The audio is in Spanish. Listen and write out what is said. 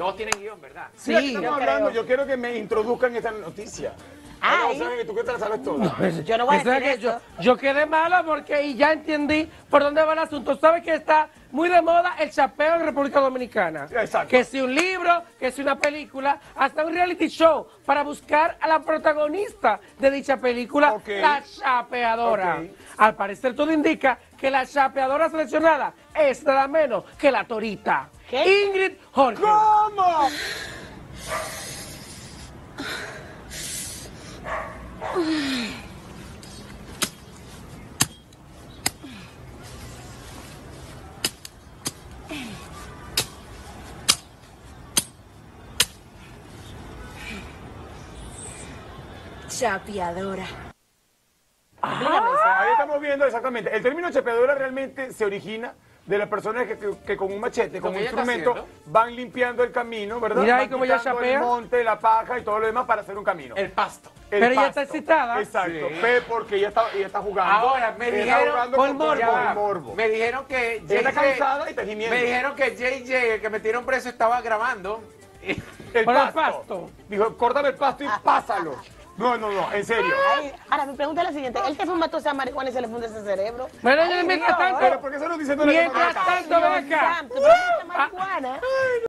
Todos tienen guion, ¿verdad? Sí, aquí Sí, estamos yo hablando, creo. yo quiero que me introduzcan esta noticia. ¿sabes que tú que te la sabes toda? Yo no voy a Eso decir que yo, eso. yo quedé mala porque y ya entendí por dónde va el asunto. ¿Sabes que está muy de moda el chapeo en República Dominicana? Exacto. Que si un libro, que si una película, hasta un reality show para buscar a la protagonista de dicha película, la chapeadora. Al parecer todo indica que la chapeadora seleccionada es nada menos que la torita. ¿Qué? Ingrid Jorge. ¿Cómo? Chapeadora. Ahí estamos viendo exactamente. El término chapeadora realmente se origina de las personas que, que- que con un machete, con un ella instrumento, van limpiando el camino, ¿verdad? Mira ahí Van cómo ella chapea. El monte, la paja y todo lo demás para hacer un camino. El pasto. El Pero ella pasto. está excitada. Exacto. Sí. Ve porque ella está, ella está jugando. Ahora, me Ella está dijeron- con morbo. Me dijeron que Ella está JJ cansada y gimiendo. Me dijeron que JJ, el que metieron preso, estaba grabando. El Por el pasto. pasto. Dijo, córtame el pasto y pásalo. No, no, no, en serio. Ay, ahora, mi pregunta es la siguiente. ¿Él te fuma toda esa marihuana y se le funde ese cerebro? Bueno, Ay, mientras tanto- Pero ¿por qué se nos dice no le Mientras tanto, ven acá. Marihuana.